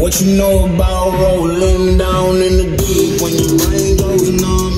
What you know about rolling down in the deep when your brain goes numb?